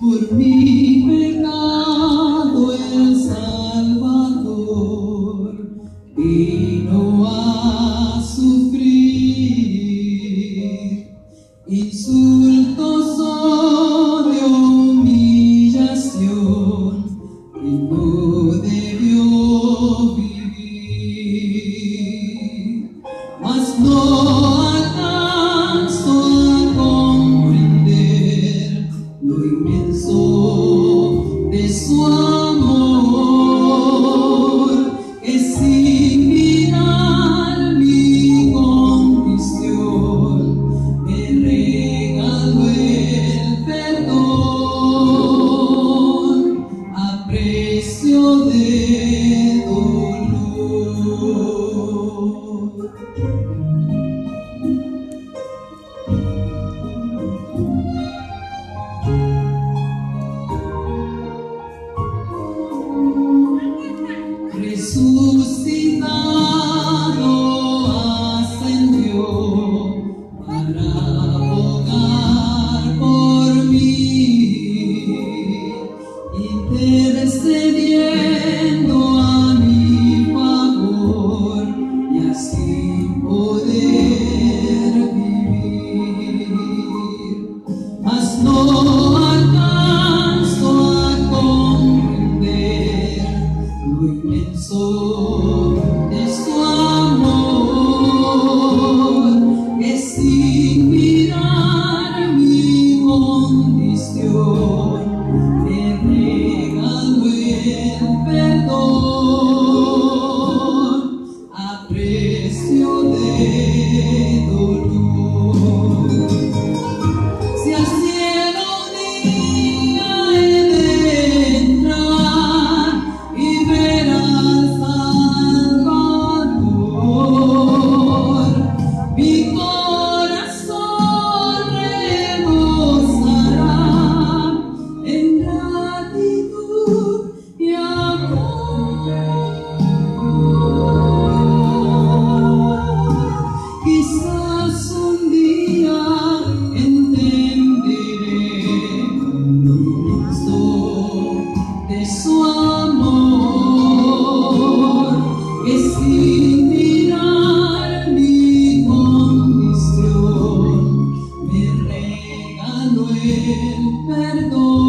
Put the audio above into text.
Por mi pecado el Salvador vino a sufrir insultos, odio, humillación. Sou este amor, esse inmenso. Quizás un día entende su amor, estimir mi condición de perdón.